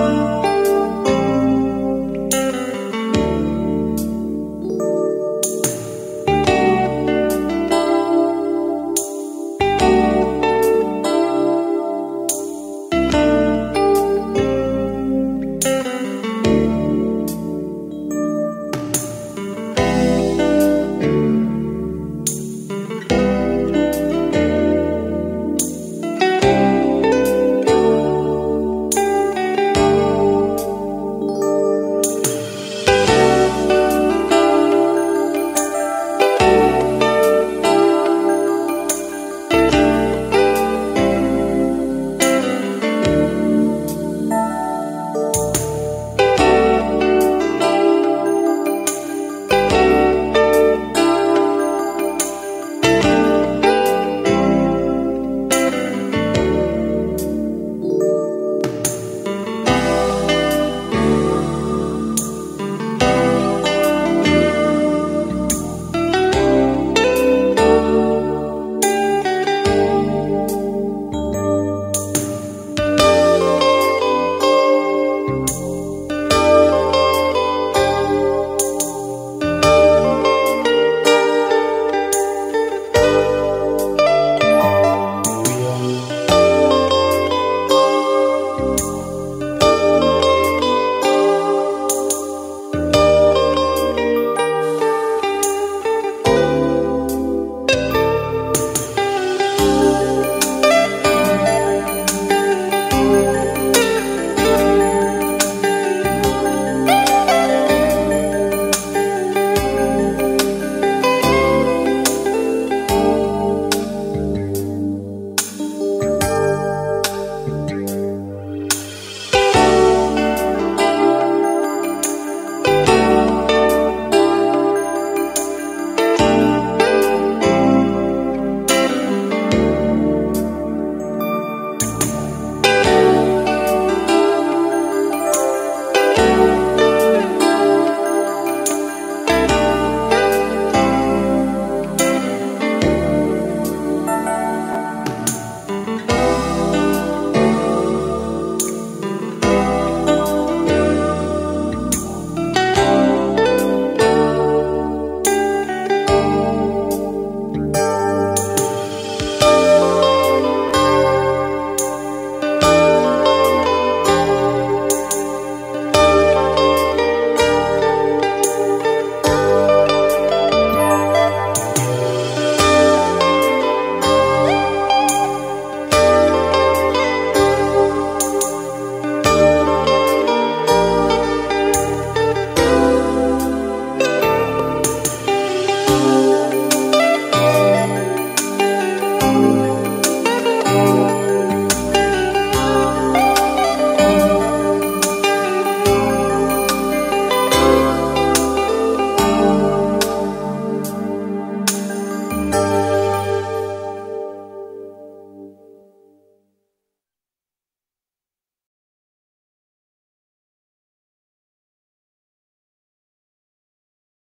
Oh. you.